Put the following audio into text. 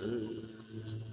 Hmm.